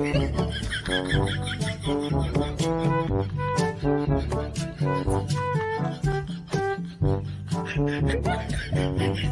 んー。